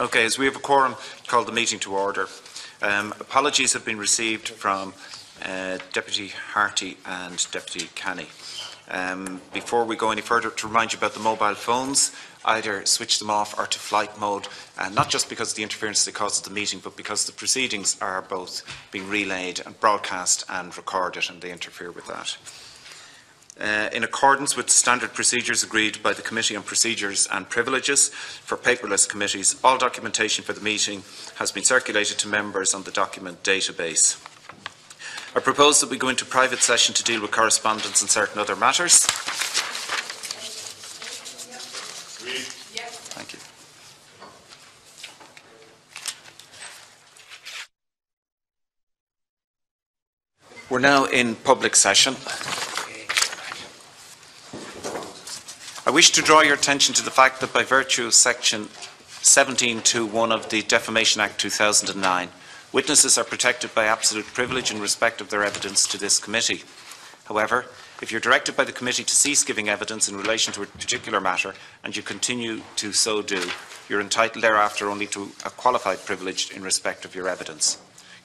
Okay, as we have a quorum, call the meeting to order. Um, apologies have been received from uh, Deputy Harty and Deputy Canny. Um, before we go any further, to remind you about the mobile phones, either switch them off or to flight mode, uh, not just because of the interference they cause at the meeting, but because the proceedings are both being relayed and broadcast and recorded, and they interfere with that. Uh, in accordance with standard procedures agreed by the Committee on Procedures and Privileges for paperless committees, all documentation for the meeting has been circulated to members on the document database. I propose that we go into private session to deal with correspondence and certain other matters. Thank you. We're now in public session. I wish to draw your attention to the fact that by virtue of section 17.2.1 of the Defamation Act 2009, witnesses are protected by absolute privilege in respect of their evidence to this committee. However, if you're directed by the committee to cease giving evidence in relation to a particular matter and you continue to so do, you're entitled thereafter only to a qualified privilege in respect of your evidence.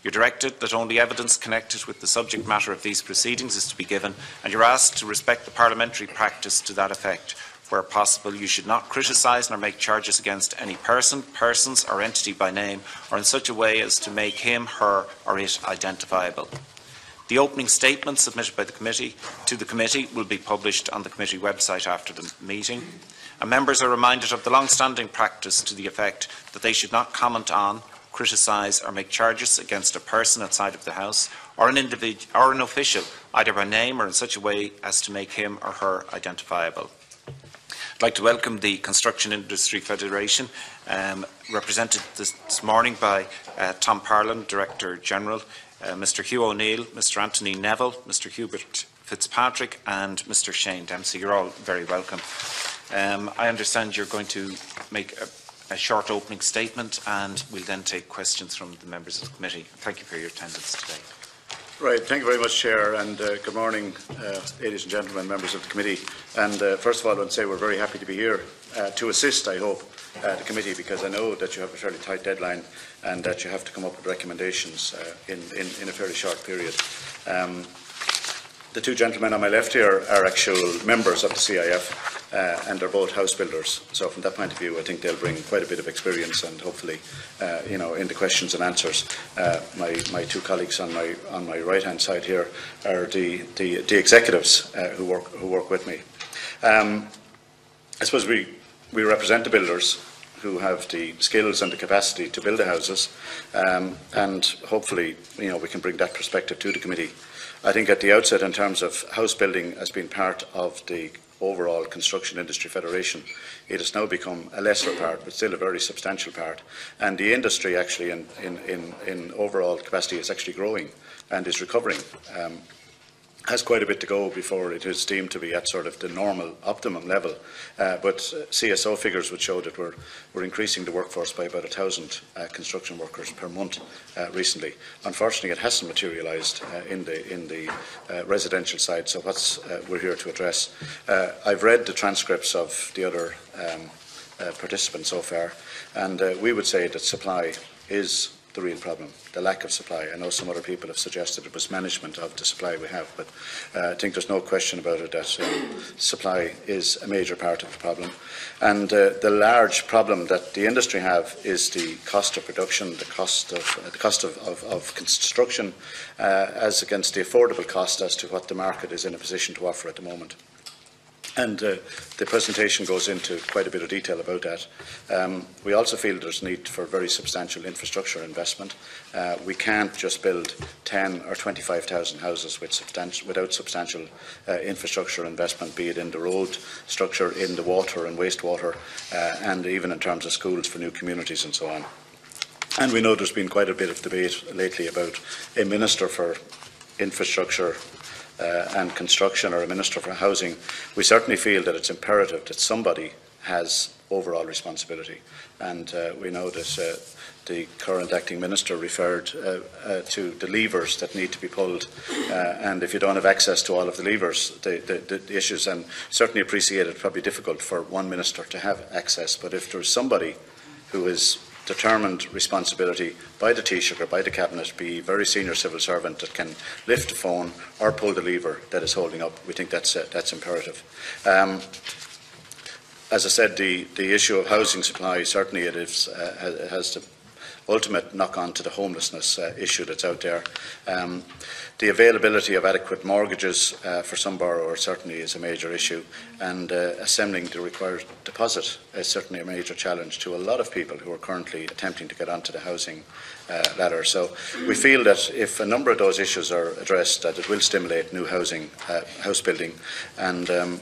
You're directed that only evidence connected with the subject matter of these proceedings is to be given, and you're asked to respect the parliamentary practice to that effect. Where possible, you should not criticise nor make charges against any person, persons or entity by name, or in such a way as to make him, her or it identifiable. The opening statement submitted by the committee to the committee will be published on the committee website after the meeting. And members are reminded of the long-standing practice to the effect that they should not comment on, criticise or make charges against a person outside of the House or an, individual or an official, either by name or in such a way as to make him or her identifiable. I'd like to welcome the Construction Industry Federation, um, represented this, morning by uh, Tom Parlon, Director General, uh, Mr Hugh O'Neill, Mr Anthony Neville, Mr Hubert Fitzpatrick and Mr Shane Dempsey. You're all very welcome. Um, I understand you're going to make a, a short opening statement and we'll then take questions from the members of the committee. Thank you for your attendance today. Right, thank you very much, Chair, and uh, good morning, uh, ladies and gentlemen, members of the committee. And uh, first of all, I want to say we're very happy to be here uh, to assist, I hope, uh, the committee, because I know that you have a fairly tight deadline and that you have to come up with recommendations uh, in, in, in, a fairly short period. Um, the two gentlemen on my left here are actual members of the CIF, uh, and they're both house builders. So from that point of view, I think they'll bring quite a bit of experience and hopefully, uh, you know, in the questions and answers. Uh, my, my two colleagues on my on my right hand side here are the the, the executives uh, who work who work with me. Um, I suppose we we represent the builders who have the skills and the capacity to build the houses, um, and hopefully, you know, we can bring that perspective to the committee. I think at the outset, in terms of house building as being part of the overall Construction Industry Federation. It has now become a lesser part, but still a very substantial part. And the industry actually in, in, in, in overall capacity is actually growing and is recovering. Um, has quite a bit to go before it is deemed to be at sort of the normal optimum level. Uh, but CSO figures would show that we're, we're increasing the workforce by about a thousand uh, construction workers per month uh, recently. Unfortunately, it hasn't materialised uh, in the in the uh, residential side. So what's uh, we're here to address. I've read the transcripts of the other um, participants so far, and we would say that supply is the real problem, the lack of supply. I know some other people have suggested it was management of the supply we have, but uh, I think there's no question about it that um, supply is a major part of the problem. And uh, the large problem that the industry have is the cost of production, the cost of, uh, the cost of, of, of construction, uh, as against the affordable cost as to what the market is in a position to offer at the moment. And uh, the presentation goes into quite a bit of detail about that. Um, we also feel there's need for very substantial infrastructure investment. Uh, we can't just build 10 or 25,000 houses with substantial, without substantial uh, infrastructure investment, be it in the road structure, in the water and wastewater, uh, and even in terms of schools for new communities and so on. And we know there's been quite a bit of debate lately about a minister for infrastructure and construction or a minister for housing, we certainly feel that it's imperative that somebody has overall responsibility. And uh, we know that uh, the current acting minister referred uh, uh, to the levers that need to be pulled. Uh, and if you don't have access to all of the levers, the, the, the issues, and certainly appreciate it, probably difficult for one minister to have access. But if there's somebody who is determined responsibility by the Taoiseach or by the Cabinet, be very senior civil servant that can lift the phone or pull the lever that is holding up. We think that's, uh, that's imperative. Um, as I said, the, the issue of housing supply, certainly it is, uh, has the ultimate knock-on to the homelessness uh, issue that's out there. Um, the availability of adequate mortgages uh, for some borrowers certainly is a major issue, and uh, assembling the required deposit is certainly a major challenge to a lot of people who are currently attempting to get onto the housing uh, ladder. So we feel that if a number of those issues are addressed, that it will stimulate new housing, uh, house building, and um,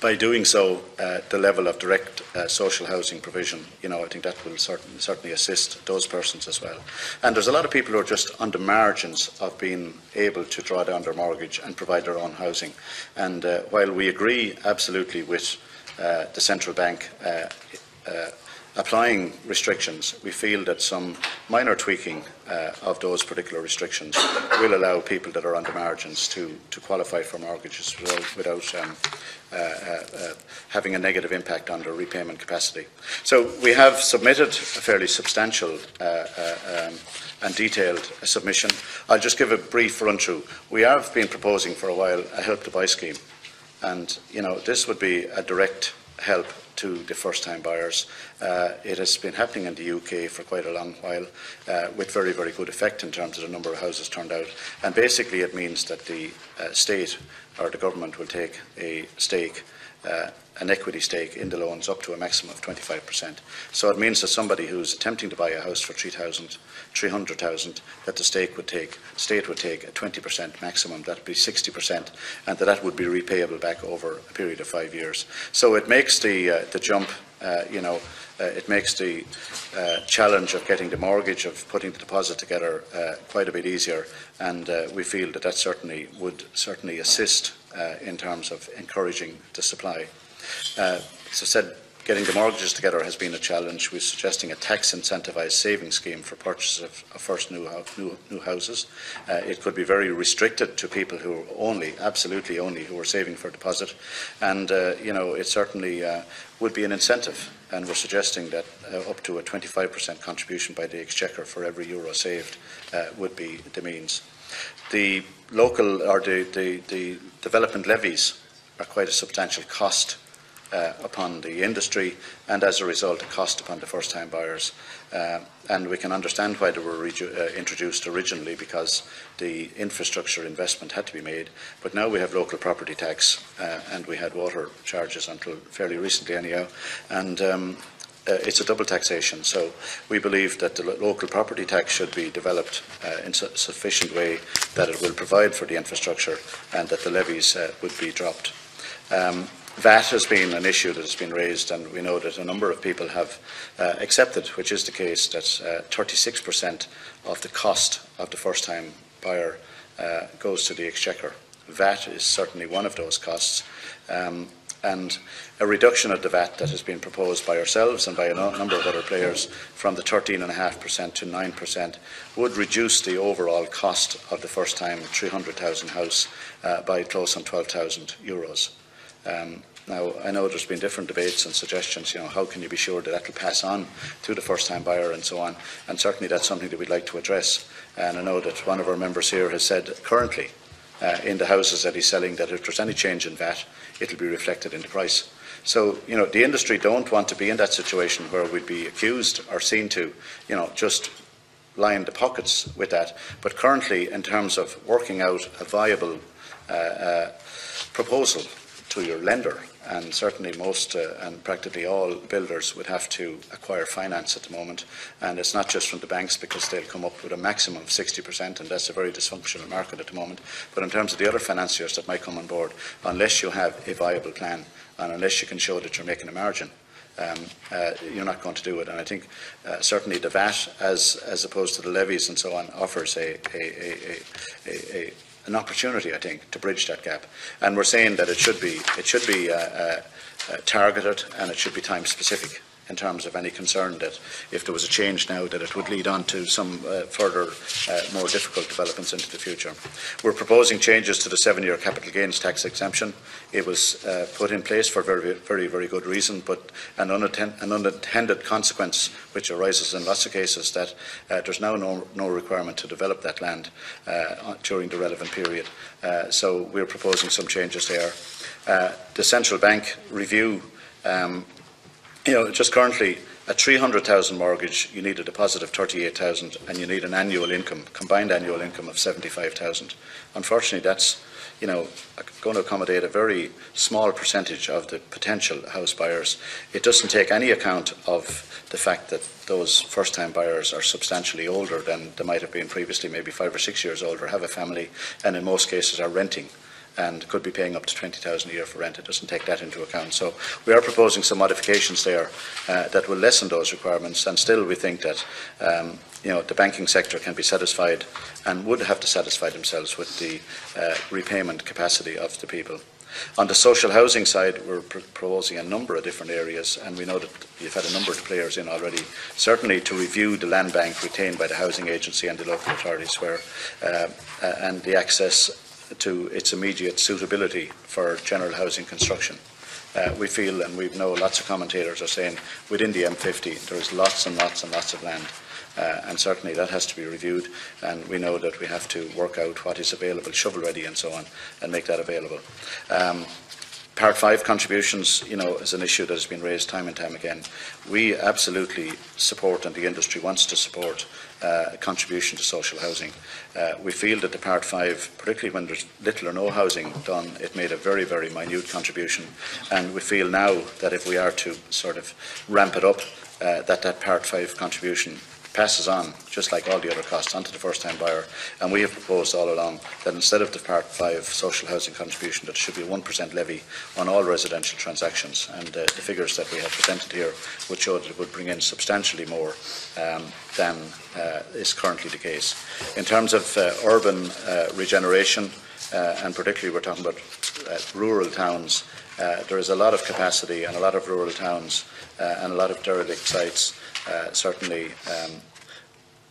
by doing so, uh, the level of direct social housing provision, you know, I think that will certainly, certainly assist those persons as well. And there's a lot of people who are just on the margins of being able to draw down their mortgage and provide their own housing. And uh, while we agree absolutely with uh, the central bank uh, uh, applying restrictions, we feel that some minor tweaking uh, of those particular restrictions will allow people that are on the margins to, to qualify for mortgages without, without um, uh, uh, uh, having a negative impact on their repayment capacity. So we have submitted a fairly substantial uh, uh, um, and detailed submission. I'll just give a brief run through. We have been proposing for a while a help to buy scheme, and you know this would be a direct help to the first-time buyers. Uh, it has been happening in the UK for quite a long while uh, with very, very good effect in terms of the number of houses turned out. And basically it means that the uh, state or the government will take a stake uh, an equity stake in the loans up to a maximum of 25%. So it means that somebody who's attempting to buy a house for 3,000, 300,000, that the state would take, state would take a 20% maximum, that would be 60%, and that that would be repayable back over a period of five years. So it makes the, uh, the jump, uh, you know, uh, it makes the uh, challenge of getting the mortgage, of putting the deposit together, uh, quite a bit easier, and uh, we feel that that certainly would certainly assist uh, in terms of encouraging the supply. Uh, as I said, getting the mortgages together has been a challenge. We're suggesting a tax incentivised savings scheme for purchase of, of first new, new, new houses. Uh, it could be very restricted to people who are only, absolutely only, who are saving for deposit. And, uh, you know, it certainly uh, would be an incentive. And we're suggesting that uh, up to a 25% contribution by the Exchequer for every euro saved uh, would be the means. The local or the, the, the development levies are quite a substantial cost uh, upon the industry and as a result a cost upon the first time buyers. Uh, and we can understand why they were uh, introduced originally because the infrastructure investment had to be made. But now we have local property tax uh, and we had water charges until fairly recently anyhow. And um, uh, it's a double taxation. So we believe that the lo local property tax should be developed uh, in su sufficient way that it will provide for the infrastructure and that the levies uh, would be dropped. Um, VAT has been an issue that has been raised, and we know that a number of people have uh, accepted, which is the case, that 36% uh, of the cost of the first-time buyer uh, goes to the exchequer. VAT is certainly one of those costs. Um, and a reduction of the VAT that has been proposed by ourselves and by a number of other players from the 13.5% to 9% would reduce the overall cost of the first time 300,000 house uh, by close on 12,000 euros. Um, now, I know there's been different debates and suggestions, you know, how can you be sure that that will pass on to the first-time buyer and so on, and certainly that's something that we'd like to address. And I know that one of our members here has said currently uh, in the houses that he's selling that if there's any change in VAT, it'll be reflected in the price. So, you know, the industry don't want to be in that situation where we'd be accused or seen to, you know, just line the pockets with that. But currently, in terms of working out a viable uh, uh, proposal to your lender, and certainly most uh, and practically all builders would have to acquire finance at the moment. And it's not just from the banks because they'll come up with a maximum of 60%, and that's a very dysfunctional market at the moment. But in terms of the other financiers that might come on board, unless you have a viable plan and unless you can show that you're making a margin, um, uh, you're not going to do it. And I think uh, certainly the VAT, as as opposed to the levies and so on, offers a, a, a, a, a an opportunity, I think, to bridge that gap. And we're saying that it should be, it should be uh, uh, uh, targeted and it should be time specific. In terms of any concern that if there was a change now that it would lead on to some uh, further uh, more difficult developments into the future. We're proposing changes to the seven-year capital gains tax exemption. It was uh, put in place for very, very, very good reason, but an, an unintended consequence which arises in lots of cases that uh, there's now no, no requirement to develop that land uh, during the relevant period. Uh, so we're proposing some changes there. The central bank review, um, you know, just currently a 300,000 mortgage, you need a deposit of 38,000 and you need an annual income, combined annual income of 75,000. Unfortunately, that's, you know, going to accommodate a very small percentage of the potential house buyers. It doesn't take any account of the fact that those first-time buyers are substantially older than they might have been previously, maybe five or six years older, have a family, and in most cases are renting and could be paying up to 20,000 a year for rent. It doesn't take that into account. So we are proposing some modifications there uh, that will lessen those requirements, and still we think that um, you know the banking sector can be satisfied and would have to satisfy themselves with the uh, repayment capacity of the people. On the social housing side, we're pr- proposing a number of different areas, and we know that you've had a number of players in already. Certainly to review the land bank retained by the housing agency and the local authorities, where uh, uh, and the access to its immediate suitability for general housing construction. Uh, we feel, and we know lots of commentators are saying, within the M50 there is lots and lots and lots of land. Uh, and certainly that has to be reviewed, and we know that we have to work out what is available, shovel ready and so on, and make that available. Um, Part 5 contributions, you know, is an issue that has been raised time and time again. We absolutely support, and the industry wants to support, uh, a contribution to social housing. Uh, we feel that the Part 5, particularly when there's little or no housing done, it made a very, very minute contribution. And we feel now that if we are to sort of ramp it up, uh, that that Part 5 contribution passes on, just like all the other costs, onto the first-time buyer. And we have proposed all along that instead of the Part 5 social housing contribution, that should be a 1% levy on all residential transactions. And uh, the figures that we have presented here would show that it would bring in substantially more um, than uh, is currently the case. In terms of uh, urban uh, regeneration, uh, and particularly we're talking about uh, rural towns, there is a lot of capacity and a lot of rural towns and a lot of derelict sites uh, certainly um,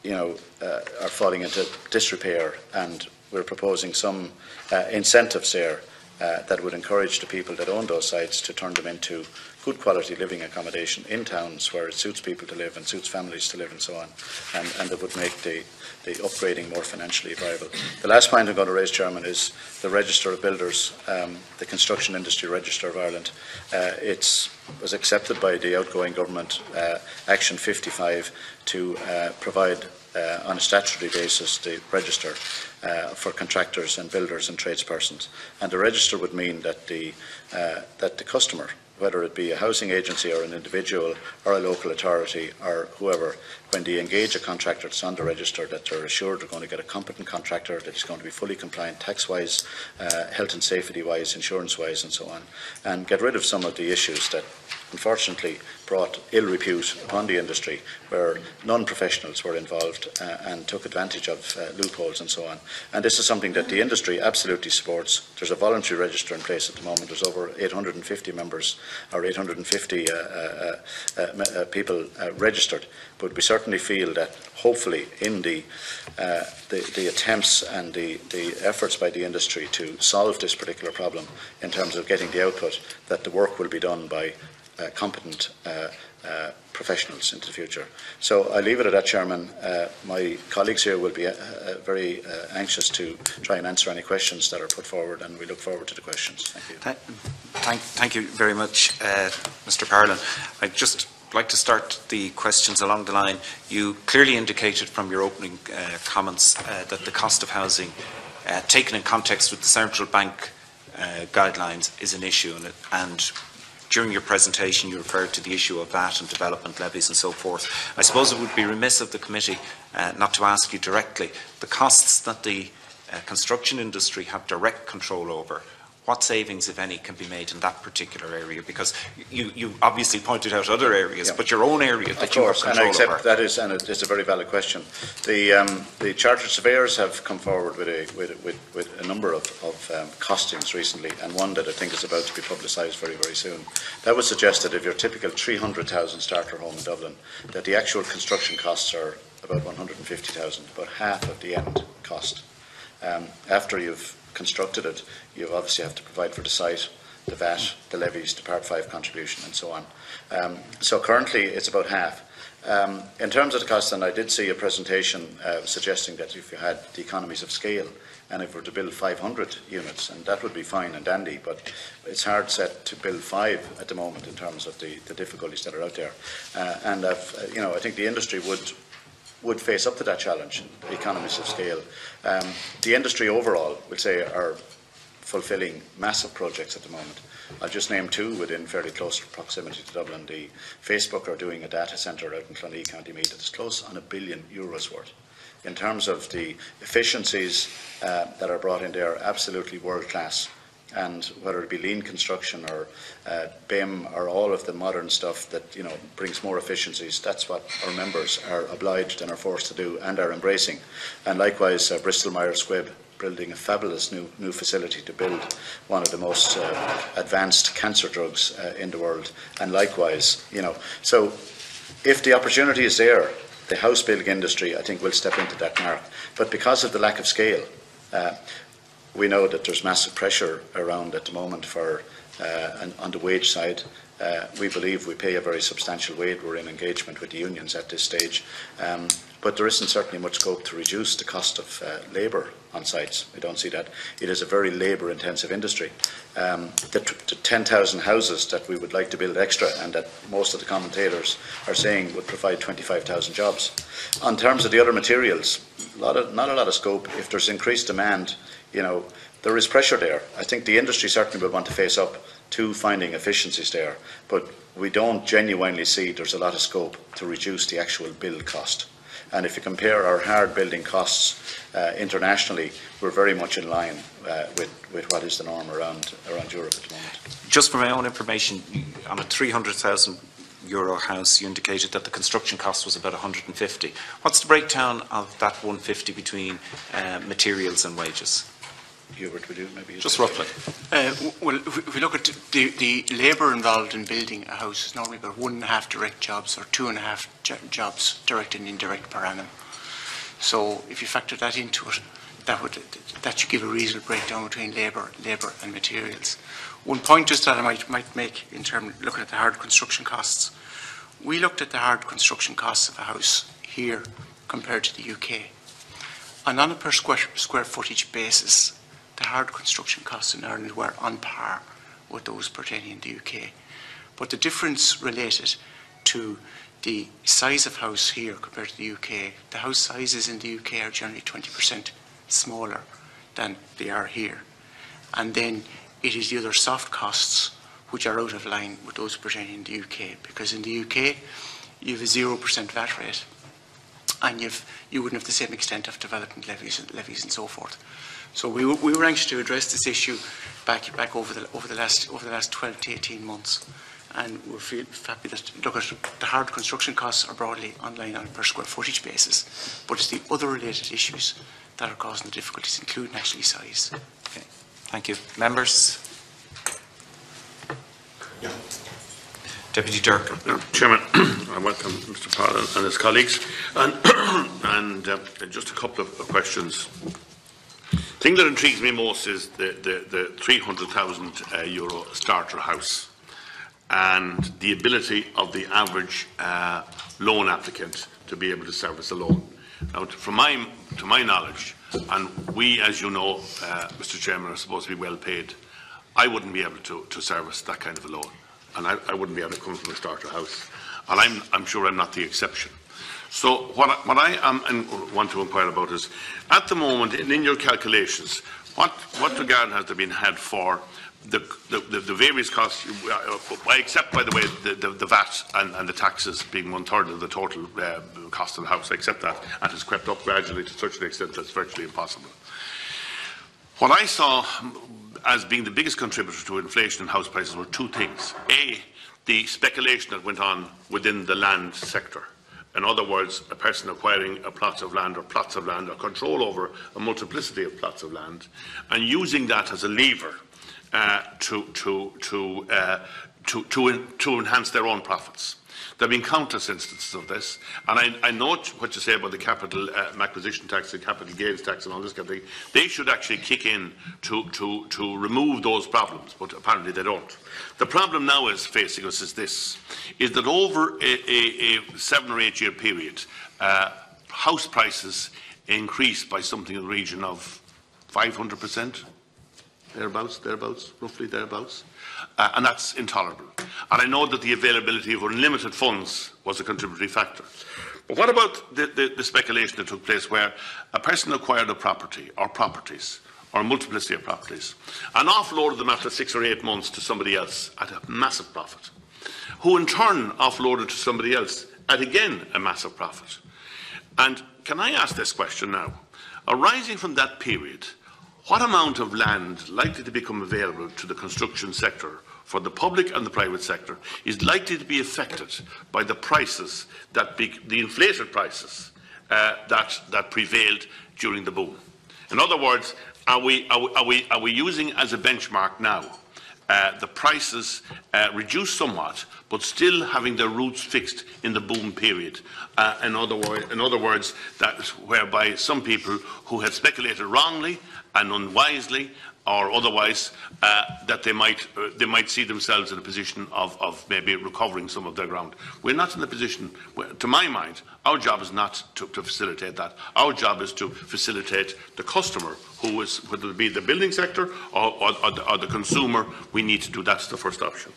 you know, uh, are falling into disrepair and we're proposing some uh, incentives there uh, that would encourage the people that own those sites to turn them into good quality living accommodation in towns where it suits people to live and suits families to live and so on, and, and that would make the, the upgrading more financially viable. The last point I'm going to raise, Chairman, is the Register of Builders, um, the Construction Industry Register of Ireland. Uh, it was accepted by the outgoing government, uh, Action 55, to uh, provide uh, on a statutory basis the register uh, for contractors and builders and tradespersons. And the register would mean that the, uh, that the customer whether it be a housing agency or an individual or a local authority or whoever, when they engage a contractor that's on the register, that they're assured they're going to get a competent contractor that is going to be fully compliant tax-wise, uh, health and safety-wise, insurance-wise and so on, and get rid of some of the issues that unfortunately brought ill repute upon the industry where non-professionals were involved uh, and took advantage of uh, loopholes and so on. And this is something that the industry absolutely supports. There's a voluntary register in place at the moment. There's over 850 members or 850 uh, uh, uh, uh people registered. But we certainly feel that hopefully in the, the, the, attempts and the, the efforts by the industry to solve this particular problem in terms of getting the output, that the work will be done by uh, competent uh, uh, professionals into the future. So I leave it at that, Chairman. Uh, my colleagues here will be uh, uh, very anxious to try and answer any questions that are put forward, and we look forward to the questions. Thank you. Thank, thank you very much, Mr. Parlon. I'd just like to start the questions along the line. You clearly indicated from your opening comments that the cost of housing, taken in context with the central bank guidelines, is an issue, and, and during your presentation you referred to the issue of VAT and development levies and so forth. I suppose it would be remiss of the committee uh, not to ask you directly the costs that the uh, construction industry have direct control over. What savings, if any, can be made in that particular area? Because you, you obviously pointed out other areas, Yeah. but your own area Of that you have course, and I accept over. that is, and it is a very valid question. The, um, the chartered surveyors have come forward with a, with, with, with a number of, of um, costings recently, and one that I think is about to be publicised very, very soon. That would suggest that if your typical 300,000 starter home in Dublin, that the actual construction costs are about 150,000, about half of the end cost. Um, after you've constructed it, you obviously have to provide for the site, the VAT, the levies, the Part 5 contribution, and so on. Um, so currently, it's about half. Um, in terms of the cost, and I did see a presentation uh, suggesting that if you had the economies of scale, and if we were to build 500 units, and that would be fine and dandy, but it's hard set to build five at the moment in terms of the, the difficulties that are out there. Uh, and uh, you know, I think the industry would would face up to that challenge, economies of scale. Um, the industry overall, we'd say, are fulfilling massive projects at the moment. I'll just name two within fairly close proximity to Dublin. The Facebook are doing a data centre out in Clonee, County Meath that's close on a billion euros worth. In terms of the efficiencies uh, that are brought in there, absolutely world class and whether it be lean construction or uh, BIM or all of the modern stuff that you know brings more efficiencies, that's what our members are obliged and are forced to do and are embracing. And likewise, uh, Bristol Myers Squibb building a fabulous new new facility to build one of the most uh, advanced cancer drugs uh, in the world. And likewise, you know, so if the opportunity is there, the house building industry, I think, will step into that mark. But because of the lack of scale. Uh, we know that there's massive pressure around at the moment for uh, on the wage side. Uh, we believe we pay a very substantial wage. We're in engagement with the unions at this stage. Um, but there isn't certainly much scope to reduce the cost of uh, labour on sites. We don't see that. It is a very labour intensive industry. Um, the, the 10,000 houses that we would like to build extra and that most of the commentators are saying would provide 25,000 jobs. On terms of the other materials, a lot of, not a lot of scope. If there's increased demand, you know, there is pressure there. I think the industry certainly will want to face up to finding efficiencies there, but we don't genuinely see there's a lot of scope to reduce the actual build cost. And if you compare our hard building costs uh, internationally, we're very much in line uh, with, with what is the norm around, around Europe at the moment. Just for my own information, on a 300,000 euro house, you indicated that the construction cost was about 150. What's the breakdown of that 150 between uh, materials and wages? Hubert, would you maybe? Just roughly. Uh, Well, if if we look at the, the labour involved in building a house is normally about one and a half direct jobs or two and a half jo- jobs, direct and indirect per annum. So if you factor that into it, that would, that should give a reasonable breakdown between labour, labour and materials. One point just that I might, might make in terms of looking at the hard construction costs. We looked at the hard construction costs of a house here compared to the UK. And on a per square, square footage basis, the hard construction costs in Ireland were on par with those pertaining in the UK. But the difference related to the size of house here compared to the UK, the house sizes in the UK are generally 20% smaller than they are here. And then it is the other soft costs which are out of line with those pertaining in the UK. Because in the UK, you have a 0% VAT rate and you've, you wouldn't have the same extent of development levies levies and so forth. So we, were- we were anxious to address this issue back, back over, the, over, the last, over the last 12 to 18 months. And we're feel, happy that, look at the hard construction costs are broadly online on a per square footage basis, but it's the other related issues that are causing the difficulties, including actually size. Okay, Thank you. Members? Deputy Durkan. Uh, Chairman, I welcome Mr Powell and- and his colleagues. And, and uh, just a couple of of questions. Thing that intrigues me most is the, the, the 300,000 uh, euro starter house and the ability of the average uh, loan applicant to be able to service a loan. Now, t- from my, to my knowledge, and we, as you know, uh, Mr Chairman, are supposed to be well paid, I wouldn't be able to, to service that kind of a loan. And I, I wouldn't be able to come from a starter house. And I'm, I'm sure I'm not the exception. So what I, what I am and want to inquire about is, at the moment, in, in your calculations, what, what regard has there been had for the, the, the, various costs, uh, I accept, by the way, the, the, the VAT and, and the taxes being one third of the total uh, cost of the house, I accept that, and it's crept up gradually to such an extent that's virtually impossible. What I saw as being the biggest contributor to inflation in house prices were two things. A, the speculation that went on within the land sector. In other words, a person acquiring a plots of land or plots of land or control over a multiplicity of plots of land and using that as a lever uh, to, to, to, uh, to, to, to enhance their own profits. There have been countless instances of this, and I, I note what you say about the capital um, acquisition tax, the capital gains tax, and all this kind of thing. They should actually kick in to, to, to remove those problems, but apparently they don't. The problem now is facing us is this: is that over a, a, a seven or eight year period, uh, house prices increased by something in the region of 500 percent thereabouts, thereabouts, roughly thereabouts, uh, and that's intolerable. And I know that the availability of unlimited funds was a contributory factor. But what about the, the, the speculation that took place where a person acquired a property or properties or a multiplicity of properties and offloaded them after six or eight months to somebody else at a massive profit, who in turn offloaded to somebody else at again a massive profit? And can I ask this question now? Arising from that period, what amount of land likely to become available to the construction sector for the public and the private sector is likely to be affected by the prices that be, the inflated prices uh, that, that prevailed during the boom? In other words, are we, are we, are we, are we using as a benchmark now uh, the prices uh, reduced somewhat, but still having their roots fixed in the boom period. Uh, in, other wor- in other words, that whereby some people who had speculated wrongly and unwisely or otherwise, uh, that they might, uh, they might see themselves in a position of, of maybe recovering some of their ground. We're not in the position, where, to my mind, our job is not to, to facilitate that. Our job is to facilitate the customer, who is, whether it be the building sector or, or, or, the, or the consumer, we need to do that. that's the first option.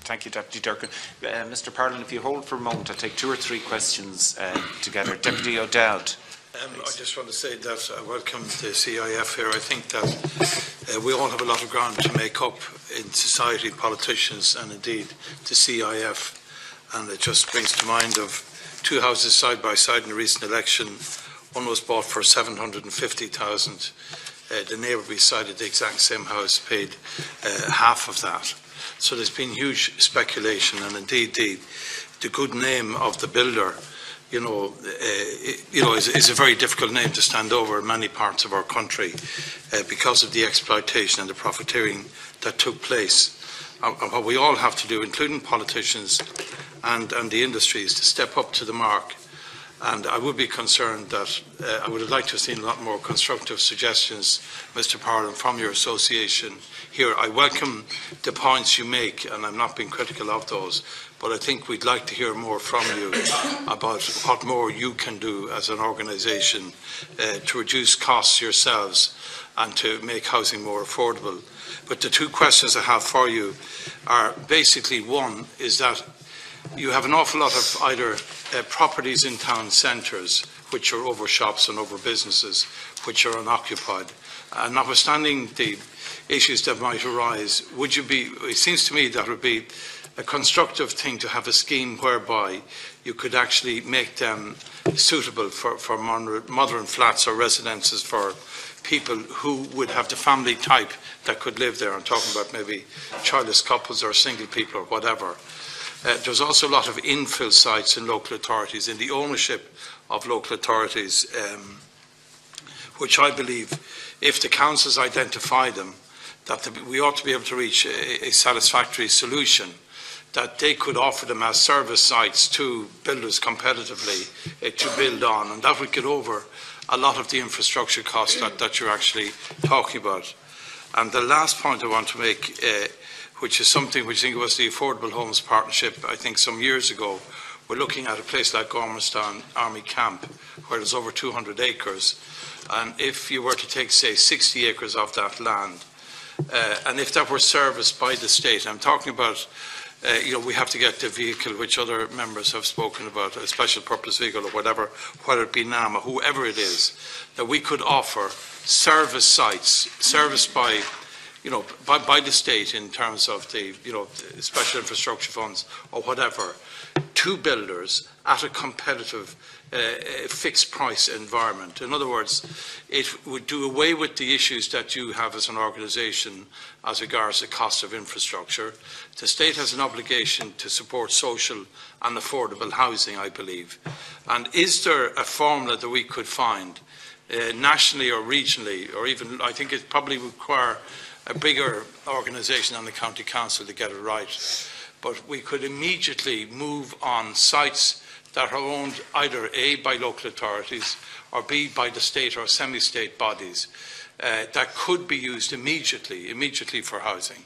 Thank you, Deputy Durkan. Uh, Mr. Parlon, if you hold for a moment, I'll take two or three questions uh, together. Deputy O'Dowd. Um, I just want to say that I welcome the CIF here. I think that uh, we all have a lot of ground to make up in society, politicians, and indeed the CIF. And it just brings to mind of two houses side by side in a recent election. One was bought for 750,000. Uh, the neighbour beside it, the exact same house, paid uh, half of that. So there's been huge speculation, and indeed the the good name of the builder you know, uh, you know, is, is, a very difficult name to stand over in many parts of our country uh, because of the exploitation and the profiteering that took place. And, what we all have to do, including politicians and, and the industry, is to step up to the mark. And I would be concerned that uh, I would have liked to have seen a lot more constructive suggestions, Mr. Parlon, from your association here. I welcome the points you make, and I'm not being critical of those but I think we'd like to hear more from you about what more you can do as an organisation uh, to reduce costs yourselves and to make housing more affordable. But the two questions I have for you are basically one is that you have an awful lot of either uh, properties in town centres which are over shops and over businesses which are unoccupied. And notwithstanding the issues that might arise, would you be, it seems to me that would be a constructive thing to have a scheme whereby you could actually make them suitable for, for modern flats or residences for people who would have the family type that could live there. I'm talking about maybe childless couples or single people or whatever. Uh, there's also a lot of infill sites in local authorities, in the ownership of local authorities, um, which I believe, if the councils identify them, that the, we ought to be able to reach a, a satisfactory solution that they could offer them as service sites to builders competitively uh, to build on, and that would get over a lot of the infrastructure costs that, that you're actually talking about. And the last point I want to make, uh, which is something which I think was the Affordable Homes Partnership, I think some years ago, we're looking at a place like Gormanston Army Camp, where there's over 200 acres. And if you were to take, say, 60 acres of that land, uh, and if that were serviced by the state, I'm talking about uh, you know, we have to get the vehicle which other members have spoken about, a special purpose vehicle or whatever, whether it be NAMA, whoever it is, that we could offer service sites, serviced by you know, by, by the state in terms of the, you know, the special infrastructure funds or whatever, to builders at a competitive uh, fixed price environment. In other words, it would do away with the issues that you have as an organisation as regards the cost of infrastructure. The state has an obligation to support social and affordable housing, I believe. And is there a formula that we could find uh, nationally or regionally, or even, I think it probably would require a bigger organisation than the County Council to get it right. But we could immediately move on sites that are owned either A, by local authorities, or B, by the state or semi-state bodies, uh, that could be used immediately, immediately for housing.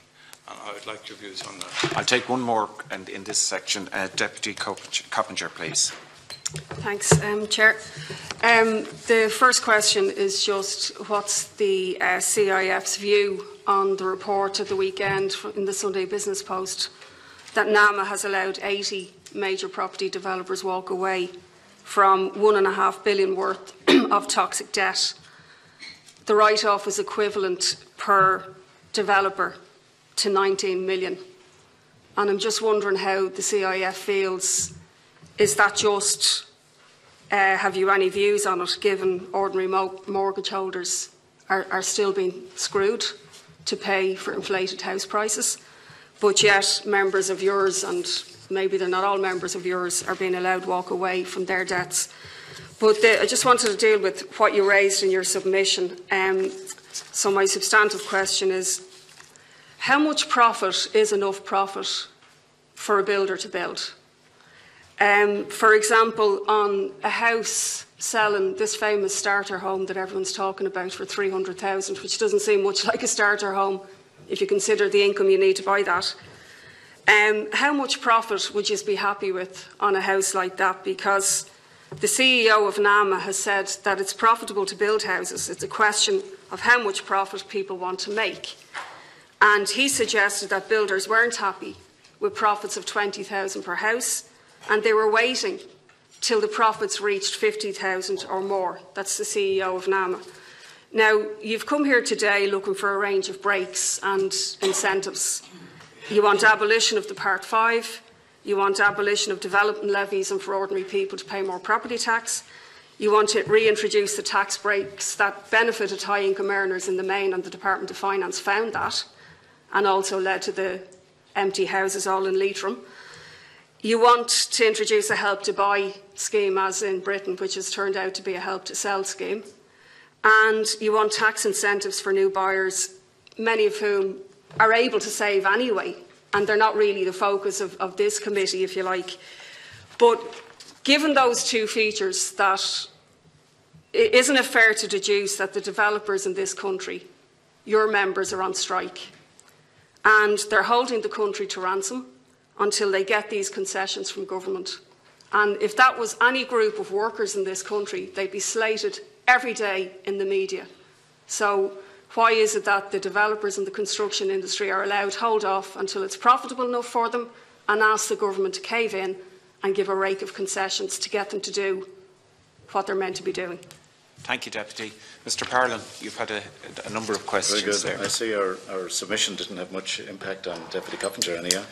And I would like your views on that. I'll take one more and in this section. Uh, Deputy Cop- Coppinger, please. Thanks, um, Chair. Um, the first question is just what's the uh, CIF's view on the report at the weekend in the Sunday Business Post that NAMA has allowed 80 major property developers walk away from one and a half billion worth of toxic debt. The write-off is equivalent per developer to 19 million. And I'm just wondering how the CIF feels is that just, uh, have you any views on it, given ordinary mo- mortgage holders are, are still being screwed to pay for inflated house prices, but yet members of yours, and maybe they're not all members of yours, are being allowed to walk away from their debts. But the, I just wanted to deal with what you raised in your submission. Um, so my substantive question is, how much profit is enough profit for a builder to build? Um, for example, on a house selling this famous starter home that everyone's talking about for 300,000, which doesn't seem much like a starter home if you consider the income you need to buy that. Um, how much profit would you be happy with on a house like that? Because the CEO of NAMA has said that it's profitable to build houses. It's a question of how much profit people want to make. And he suggested that builders weren't happy with profits of 20,000 per house and they were waiting till the profits reached 50,000 or more. That's the CEO of NAMA. Now, you've come here today looking for a range of breaks and incentives. You want abolition of the Part 5, you want abolition of development levies and for ordinary people to pay more property tax. You want to reintroduce the tax breaks that benefited high income earners in the main, and the Department of Finance found that and also led to the empty houses all in Leitrim. You want to introduce a help to buy scheme, as in Britain, which has turned out to be a help to sell scheme. And you want tax incentives for new buyers, many of whom are able to save anyway, and they're not really the focus of, of this committee, if you like. But given those two features, that isn't it fair to deduce that the developers in this country, your members, are on strike, and they're holding the country to ransom? until they get these concessions from government. And if that was any group of workers in this country, they'd be slated every day in the media. So why is it that the developers in the construction industry are allowed hold off until it's profitable enough for them and ask the government to cave in and give a rake of concessions to get them to do what they're meant to be doing? Thank you, Deputy. Mr Parlon, you've had a, a number of questions Very good. there. I see our, our submission didn't have much impact on Deputy Coppinger anyhow.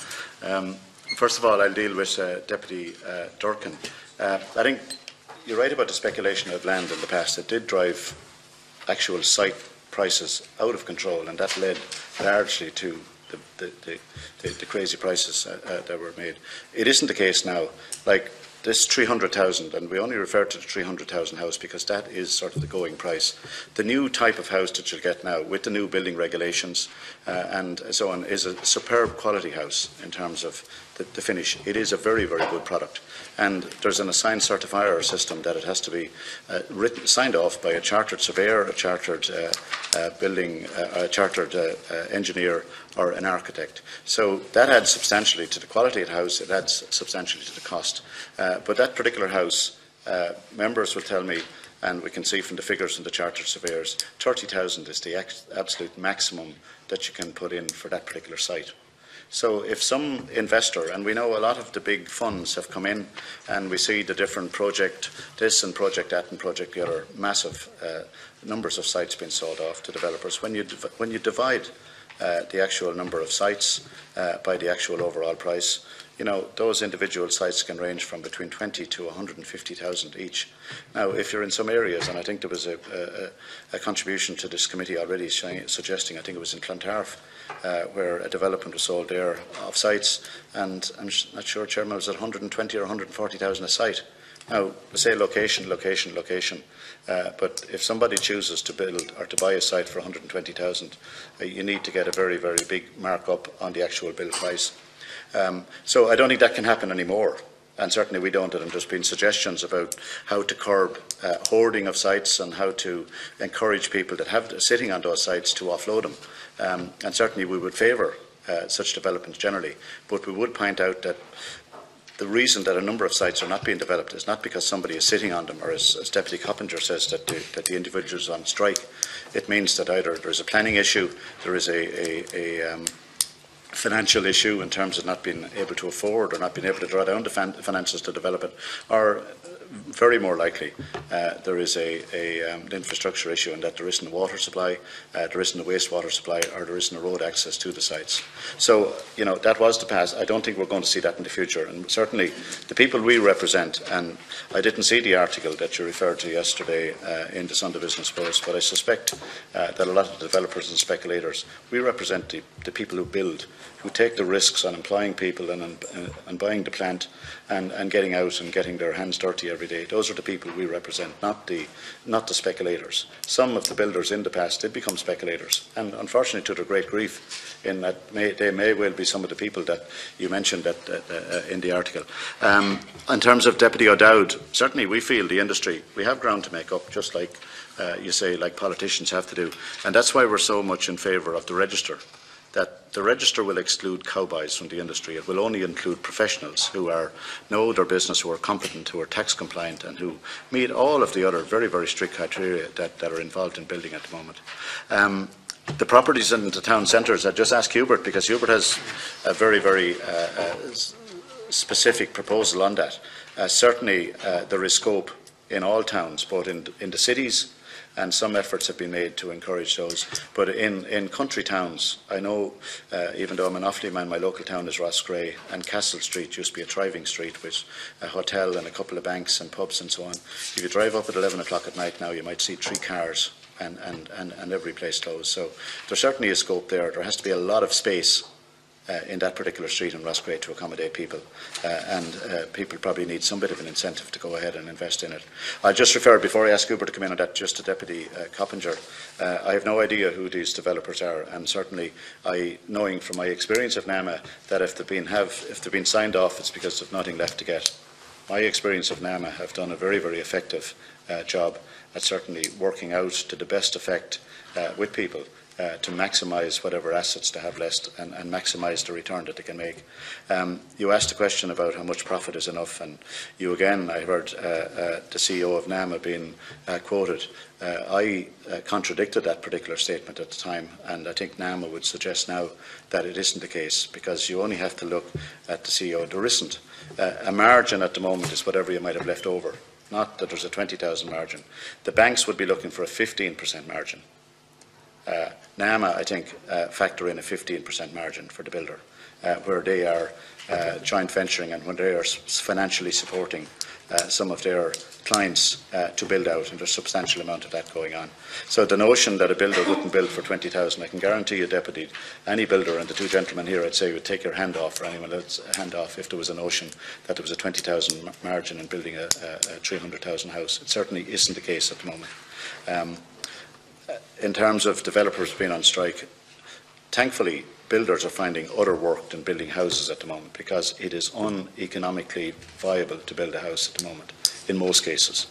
Um, first of all, I'll deal with uh, Deputy uh, Durkan. Uh, I think you're right about the speculation of land in the past. It did drive actual site prices out of control, and that led largely to the, the, the, the, crazy prices uh, uh, that were made. It isn't the case now. Like this 300,000, and we only refer to the 300,000 house because that is sort of the going price. The new type of house that you'll get now with the new building regulations uh, and so on is a superb quality house in terms of the, the, finish. It is a very, very good product. And there's an assigned certifier system that it has to be uh, written, signed off by a chartered surveyor, a chartered uh, uh building, uh, a chartered uh, engineer or an architect. So that adds substantially to the quality of the house, it adds substantially to the cost. But that particular house, members will tell me, and we can see from the figures in the chartered surveyors, 30,000 is the absolute maximum that you can put in for that particular site. So if some investor, and we know a lot of the big funds have come in, and we see the different project this and project that and project the other, massive uh, numbers of sites being sold off to developers. When you when you divide uh, the actual number of sites uh, by the actual overall price, you know, those individual sites can range from between 20 to 150,000 each. Now, if you're in some areas, and I think there was a, a, a contribution to this committee already suggesting, I think it was in Clontarf, uh, where a development was sold there of sites, and I'm not sure, Chairman, was it 120 or 140,000 a site? Now, say location, location, location, uh, but if somebody chooses to build or to buy a site for 120,000, uh, you need to get a very, very big markup on the actual bill price. Um, so I don't think that can happen anymore. And certainly we don't. And there's been suggestions about how to curb uh, hoarding of sites and how to encourage people that have sitting on those sites to offload them. Um, and certainly we would favour uh, such developments generally. But we would point out that the reason that a number of sites are not being developed is not because somebody is sitting on them, or as, as Deputy Coppinger says, that the, that the individuals on strike. It means that either there is a planning issue, there is a, a, a um, financial issue in terms of not being able to afford or not being able to draw down the finances to develop it, or very more likely uh, there is a, a um, an infrastructure issue in that there isn't a water supply, uh, there isn't a wastewater supply, or there isn't a road access to the sites. So, you know, that was the past. I don't think we're going to see that in the future. And certainly the people we represent, and I didn't see the article that you referred to yesterday uh, in the Sunday Business Post, but I suspect uh, that a lot of developers and speculators, we represent the, the people who build, who take the risks on employing people and, and, and buying the plant and, and getting out and getting their hands dirty every day. Those are the people we represent, not the, not the speculators. Some of the builders in the past did become speculators, and unfortunately to their great grief, in that may, they may well be some of the people that you mentioned that, uh, uh, in the article. Um, in terms of Deputy O'Dowd, certainly we feel the industry, we have ground to make up, just like uh, you say, like politicians have to do. And that's why we're so much in favour of the register that the register will exclude cowboys from the industry. It will only include professionals who are know their business, who are competent, who are tax compliant, and who meet all of the other very, very strict criteria that, that are involved in building at the moment. Um, the properties in the town centres, I just ask Hubert because Hubert has a very, very uh, uh, specific proposal on that. Uh, certainly, uh, there is scope in all towns, both in, in the cities and some efforts have been made to encourage those. But in, in country towns, I know, uh, even though I'm an Offaly man, my local town is Roscrea, and Castle Street used to be a thriving street with a hotel and a couple of banks and pubs and so on. If you drive up at 11 o'clock at night now, you might see three cars and, and, and, and every place closed. So there certainly is scope there. There has to be a lot of space in that particular street in Roscrea to accommodate people. Uh, and uh, people probably need some bit of an incentive to go ahead and invest in it. I'll just refer, before I ask Hubert to come in on that, just to Deputy uh, Coppinger. Uh, I have no idea who these developers are, and certainly I, knowing from my experience of NAMA, that if they've been, have, if they've been signed off, it's because there's nothing left to get. My experience of NAMA have done a very, very effective uh, job at certainly working out to the best effect uh, with people uh, to maximise whatever assets they have left and, and maximise the return that they can make. Um, you asked a question about how much profit is enough, and you again, I heard uh, uh, the CEO of NAMA being uh, quoted. Uh, I uh, contradicted that particular statement at the time, and I think NAMA would suggest now that it isn't the case because you only have to look at the CEO. There isn't. a margin at the moment is whatever you might have left over, not that there's a 20,000 margin. The banks would be looking for a 15% margin. Uh, NAMA, I think, uh, factor in a 15% margin for the builder, uh, where they are uh, joint venturing and when they are financially supporting uh, some of their clients uh, to build out, and there's a substantial amount of that going on. So the notion that a builder wouldn't build for 20,000, I can guarantee you, Deputy, any builder, and the two gentlemen here, I'd say, would take your hand off, or anyone else hand off, if there was a notion that there was a 20,000 margin in building a, a, a 300,000 house. It certainly isn't the case at the moment. Um, in terms of developers being on strike, thankfully, builders are finding other work than building houses at the moment because it is uneconomically viable to build a house at the moment, in most cases.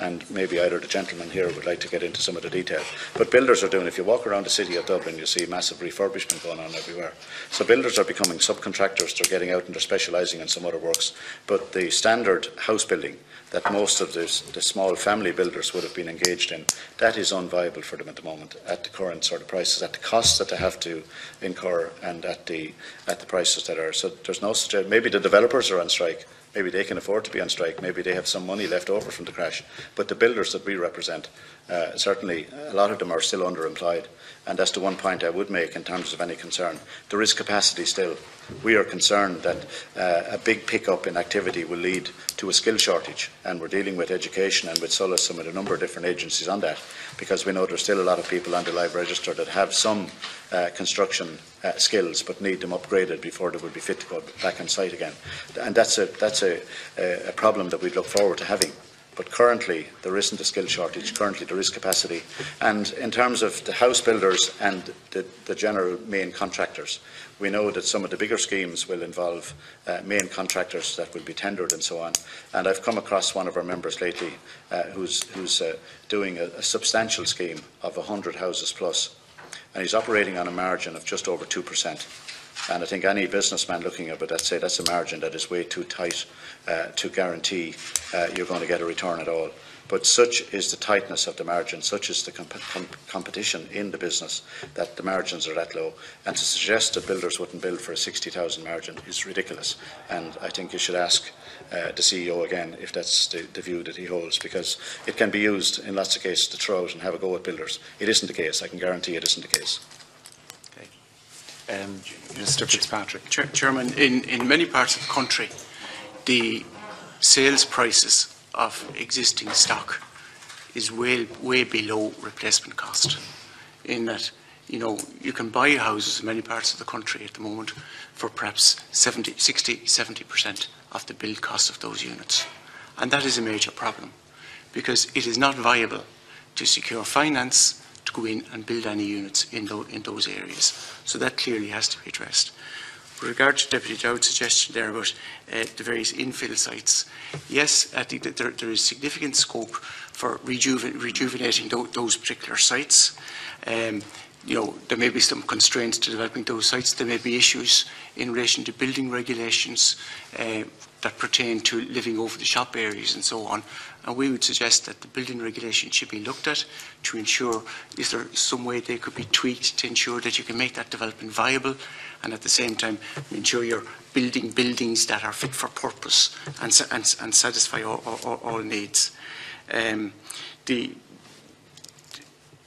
And maybe either the gentleman here would like to get into some of the detail. But builders are doing, if you walk around the city of Dublin, you see massive refurbishment going on everywhere. So builders are becoming subcontractors, they're getting out and they're specialising in some other works. But the standard house building that most of this, the small family builders would have been engaged in, that is unviable for them at the moment at the current sort of prices, at the costs that they have to incur and at the, at the prices that are. So there's no, maybe the developers are on strike, maybe they can afford to be on strike, maybe they have some money left over from the crash. But the builders that we represent, uh, certainly a lot of them are still underemployed. And that's the one point I would make in terms of any concern. There is capacity still. We are concerned that uh, a big pickup in activity will lead to a skill shortage, and we're dealing with education and with SOLAS and with a number of different agencies on that, because we know there's still a lot of people on the live register that have some uh, construction uh, skills but need them upgraded before they will be fit to go back on site again. And that's a, that's a, a problem that we'd look forward to having. But currently, there isn't a skill shortage. Currently, there is capacity. And in terms of the house builders and the, the general main contractors, we know that some of the bigger schemes will involve uh, main contractors that will be tendered and so on. And I've come across one of our members lately uh, who's, who's uh, doing a, a substantial scheme of 100 houses plus, and he's operating on a margin of just over 2%. And I think any businessman looking at it, would say that's a margin that is way too tight uh, to guarantee uh, you're going to get a return at all. But such is the tightness of the margin, such is the comp comp competition in the business that the margins are that low. And to suggest that builders wouldn't build for a 60,000 margin is ridiculous. And I think you should ask uh, the CEO again if that's the, the, view that he holds, because it can be used in lots of cases to throw out and have a go at builders. It isn't the case. I can guarantee it isn't the case. Um, Mr Fitzpatrick. Chair Chairman, in, in many parts of the country, the sales prices of existing stock is way, way below replacement cost. In that, you know, you can buy houses in many parts of the country at the moment for perhaps 70, 60, 70% of the build cost of those units. And that is a major problem because it is not viable to secure finance to go in and build any units in, in those areas. So that clearly has to be addressed. With regard to Deputy Dowd's suggestion there about uh, the various infill sites, yes, I think that there, there is significant scope for rejuven rejuvenating th those particular sites. Um, you know, there may be some constraints to developing those sites. There may be issues in relation to building regulations uh, that pertain to living over the shop areas and so on. And we would suggest that the building regulation should be looked at to ensure is there some way they could be tweaked to ensure that you can make that development viable and at the same time ensure you're building buildings that are fit for purpose and, and, and satisfy all, all, all needs. Um, the,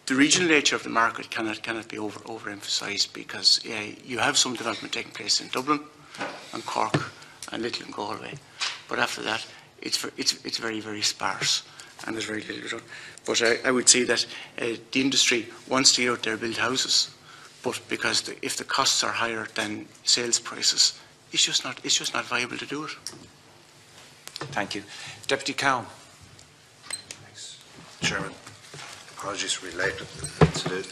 the regional nature of the market cannot, cannot be over, overemphasised because uh, you have some development taking place in Dublin and Cork and Little and Galway. But after that, it's, it's, it's very, very sparse and there's very little done. But I, I would say that uh, the industry wants to get out there build houses, but because the, if the costs are higher than sales prices, it's just not, it's just not viable to do it. Thank you. Deputy Cowen. Thanks, Chairman. Apologies for being late to the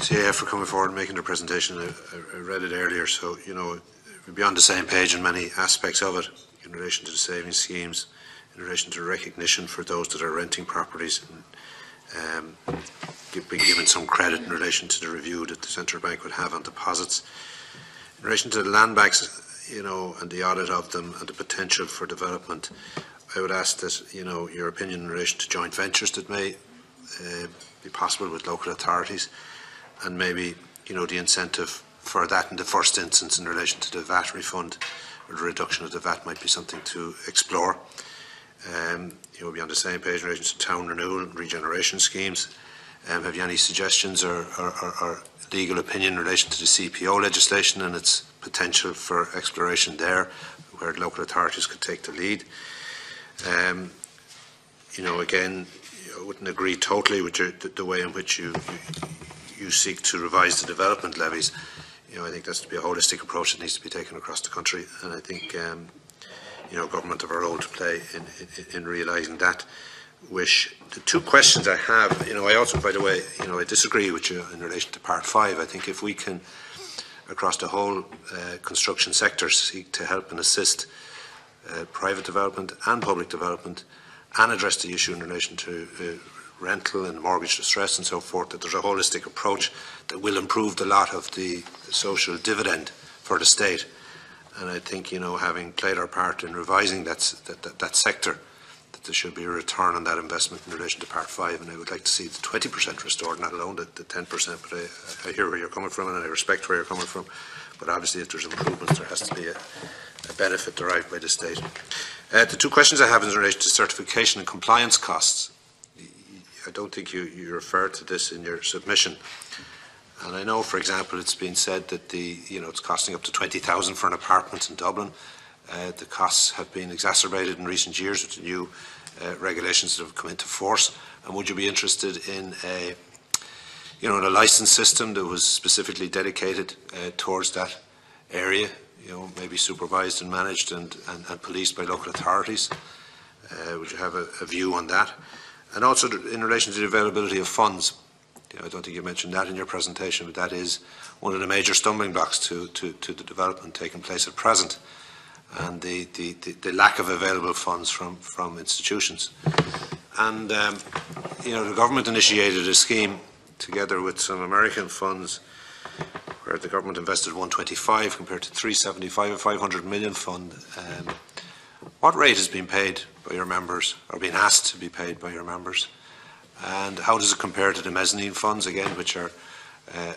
CIF for coming forward and making their presentation. I, I read it earlier, so, you know, we're be on the same page in many aspects of it in relation to the savings schemes, in relation to recognition for those that are renting properties, and um, being given some credit in relation to the review that the central bank would have on deposits. In relation to the land banks, you know, and the audit of them and the potential for development, I would ask that, you know, your opinion in relation to joint ventures that may uh, be possible with local authorities and maybe, you know, the incentive for that in the first instance in relation to the VAT refund or the reduction of the VAT might be something to explore. Um, you will be on the same page in relation to town renewal and regeneration schemes. Um, have you any suggestions or, or, or, or, legal opinion in relation to the CPO legislation and its potential for exploration there, where local authorities could take the lead? Um, you know, again, I wouldn't agree totally with your, the, the, way in which you, you, seek to revise the development levies you know, I think that's to be a holistic approach that needs to be taken across the country, and I think, um, you know, government have a role to play in, in, in realising that wish. The two questions I have, you know, I also, by the way, you know, I disagree with you in relation to part five. I think if we can, across the whole uh, construction sector, seek to help and assist uh, private development and public development and address the issue in relation to uh, rental and mortgage distress and so forth, that there's a holistic approach that will improve the lot of the social dividend for the state. And I think, you know, having played our part in revising that, that, that, that sector, that there should be a return on that investment in relation to Part 5, and I would like to see the 20% restored, not alone the, the 10%, but I, I, hear where you're coming from and I respect where you're coming from. But obviously if there's improvements, there has to be a, a benefit derived by the state. Uh, the two questions I have in relation to certification and compliance costs. I don't think you, you referred to this in your submission. And I know, for example, it's been said that the, you know, it's costing up to 20,000 for an apartment in Dublin. Uh, the costs have been exacerbated in recent years with the new uh, regulations that have come into force. And would you be interested in a, you know, in a license system that was specifically dedicated uh, towards that area, you know, maybe supervised and managed and, and, and policed by local authorities? Uh, would you have a, a view on that? And also in relation to the availability of funds, I don't think you mentioned that in your presentation, but that is one of the major stumbling blocks to, to, to the development taking place at present, and the, the, the, the lack of available funds from, from institutions. And, um, you know, the government initiated a scheme together with some American funds where the government invested 125 compared to 375, a 500 million fund. Um, what rate has been paid by your members, or been asked to be paid by your members? And how does it compare to the mezzanine funds, again, which are uh,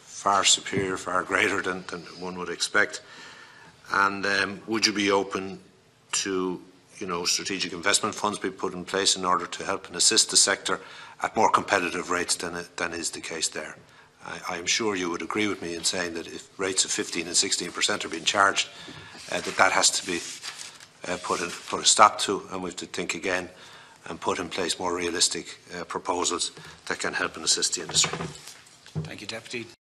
far superior, far greater than, than one would expect? And um, would you be open to, you know, strategic investment funds be put in place in order to help and assist the sector at more competitive rates than, than is the case there? I, I'm sure you would agree with me in saying that if rates of 15 and 16 percent are being charged, uh, that that has to be uh, put, put a stop to, and we have to think again and put in place more realistic uh, proposals that can help and assist the industry. Thank you, Deputy.